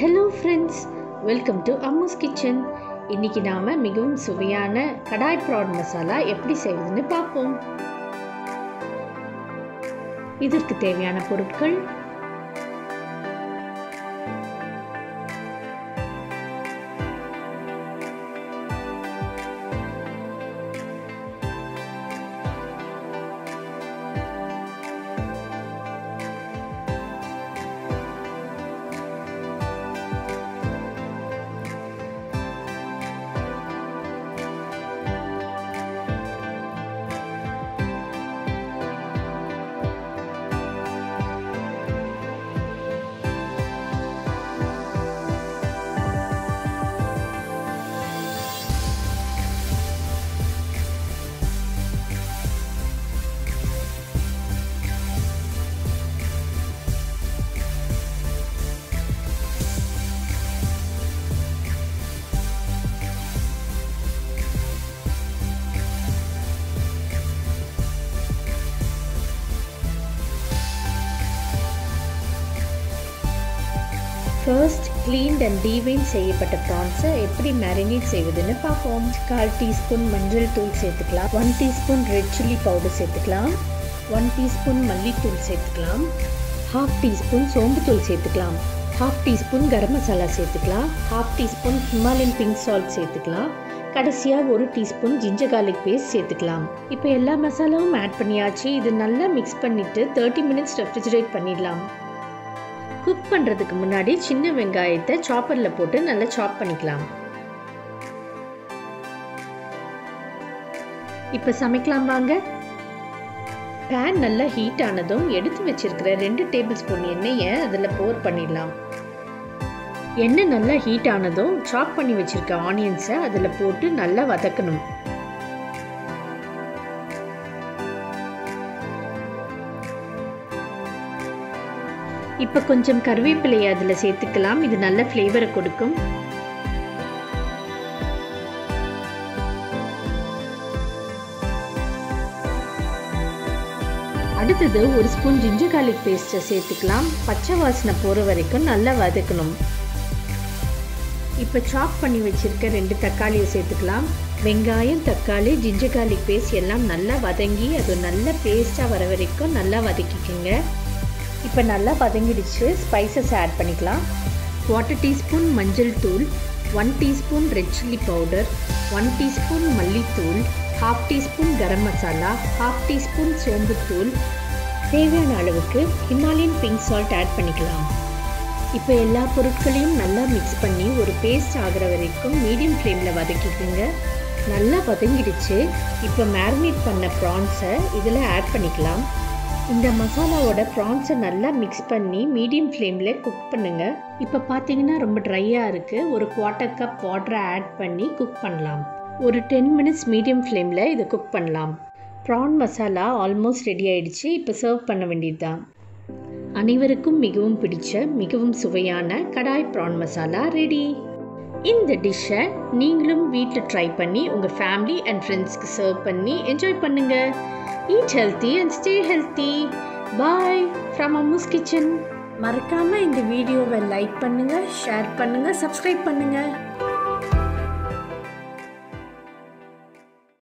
Hello friends welcome to Amma's kitchen இன்னைக்கு நாம் மிகவும் சுவையான கடாய் ப்ராட் மசாலா எப்படி செய்வதுன்னு பார்ப்போம். இதற்கு தேவையான பொருட்கள் ஃபர்ஸ்ட் க்ளீன்ட் அண்ட் டீவைன் செய்யப்பட்ட ப்ரான்ஸை எப்படி மேரினேட் செய்வதுன்னு பார்ப்போம். கால் டீஸ்பூன் மஞ்சள் தூள் சேர்த்துக்கலாம். One teaspoon red chilli powder சேர்த்துக்கலாம். ஒன் டீஸ்பூன் மல்லித்தூள் சேர்த்துக்கலாம். ஹாஃப் டீஸ்பூன் சோம்புத்தூள் சேர்த்துக்கலாம். ஹாஃப் டீஸ்பூன் கரம் மசாலா சேர்த்துக்கலாம். Half teaspoon Himalayan pink salt சேர்த்துக்கலாம். கடைசியாக ஒரு டீஸ்பூன் ஜிஞ்சர் கார்லிக் பேஸ்ட் சேர்த்துக்கலாம். இப்போ எல்லா மசாலாவும் ஆட் பண்ணியாச்சு. இது நல்லா மிக்ஸ் பண்ணிவிட்டு தேர்ட்டி மினிட்ஸ் ரெஃப்ரிஜரேட் பண்ணிடலாம். குக் பண்ணுறதுக்கு முன்னாடி சின்ன வெங்காயத்தை சாப்பரில் போட்டு நல்லா சாப் பண்ணிக்கலாம். இப்போ சமைக்கலாம் வாங்க. பேன் நல்லா ஹீட் ஆனதும் எடுத்து வச்சிருக்கிற ரெண்டு டேபிள் ஸ்பூன் எண்ணெயை அதில் போர் பண்ணிடலாம். எண்ணெய் நல்லா ஹீட் ஆனதும் சாப் பண்ணி வச்சிருக்க ஆனியன்ஸை அதில் போட்டு நல்லா வதக்கணும். இப்போ கொஞ்சம் கருவேப்பிலையை அதில் சேர்த்துக்கலாம். இது நல்ல ஃப்ளேவரை கொடுக்கும். அடுத்தது ஒரு ஸ்பூன் ஜிஞ்சர் கார்லிக் பேஸ்ட்டை சேர்த்துக்கலாம். பச்சை வாசனை போகிற வரைக்கும் நல்லா வதக்கணும். இப்போ சாப் பண்ணி வச்சுருக்க ரெண்டு தக்காளியை சேர்த்துக்கலாம். வெங்காயம் தக்காளி ஜிஞ்சர் கார்லிக் பேஸ்ட் எல்லாம் நல்லா வதங்கி அது நல்ல பேஸ்ட்டாக வர வரைக்கும் நல்லா வதக்கிக்கோங்க. இப்போ நல்லா வதங்கிடுச்சு ஸ்பைசஸ் ஆட் பண்ணிக்கலாம். குவார்ட்டர் டீஸ்பூன் மஞ்சள் தூள் one teaspoon red chilli powder one teaspoon மல்லித்தூள் half teaspoon garam masala half teaspoon சோம்புத்தூள் தேவையான அளவுக்கு ஹிமாலயன் பிங்க் சால்ட் ஆட் பண்ணிக்கலாம். இப்போ எல்லா பொருட்களையும் நல்லா மிக்ஸ் பண்ணி ஒரு பேஸ்ட் ஆகிற வரைக்கும் மீடியம் ஃப்ளேமில் வதக்கிக்கோங்க. நல்லா வதங்கிடுச்சு இப்போ மேரினேட் பண்ண ப்ரான்ஸை இதில் ஆட் பண்ணிக்கலாம். இந்த மசாலாவோட ப்ரான்ஸை நல்லா மிக்ஸ் பண்ணி மீடியம் ஃப்ளேமில் குக் பண்ணுங்கள் இப்போ பார்த்தீங்கன்னா ரொம்ப ட்ரையாக இருக்குது ஒரு குவார்ட்டர் கப் வாட்டரை ஆட் பண்ணி குக் பண்ணலாம். ஒரு டென் மினிட்ஸ் மீடியம் ஃப்ளேமில் இதை குக் பண்ணலாம். ப்ரான் மசாலா ஆல்மோஸ்ட் ரெடி ஆயிடுச்சு. இப்போ சர்வ் பண்ண வேண்டியது தான் அனைவருக்கும் மிகவும் பிடிச்ச மிகவும் சுவையான கடாய் ப்ரான் மசாலா ரெடி இந்த டிஷ்ஷை நீங்களும் வீட்டில் ட்ரை பண்ணி உங்கள் ஃபேமிலி அண்ட் ஃப்ரெண்ட்ஸ்க்கு சர்வ் பண்ணி என்ஜாய் பண்ணுங்கள் eat healthy and stay healthy bye from Ammu's kitchen மறக்காமல் இந்த வீடியோவை லைக் பண்ணுங்கள் ஷேர் பண்ணுங்கள் சப்ஸ்கிரைப் பண்ணுங்கள்